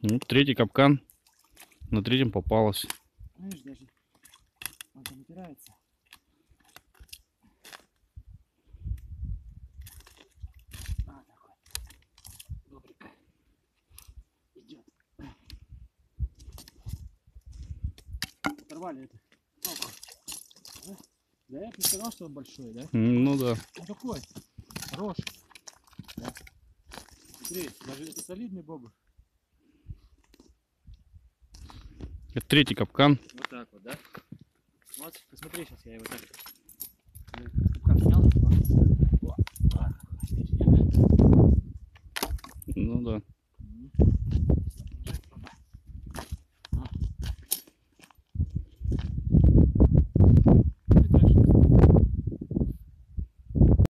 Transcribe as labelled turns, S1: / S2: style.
S1: Ну, третий капкан. На третьем попалась.
S2: Даже он там упирается. А, такой. Бобрик. Идет. Оторвали это. Палку. Да? Я не сказал, что он большой, да?
S1: Ну да.
S2: Ну такой. Хороший. Да. Смотри, даже это солидный бобр.
S1: Это третий капкан.
S2: Вот так вот, да? Вот, посмотри, сейчас я его так. Капкан снял. Ну да.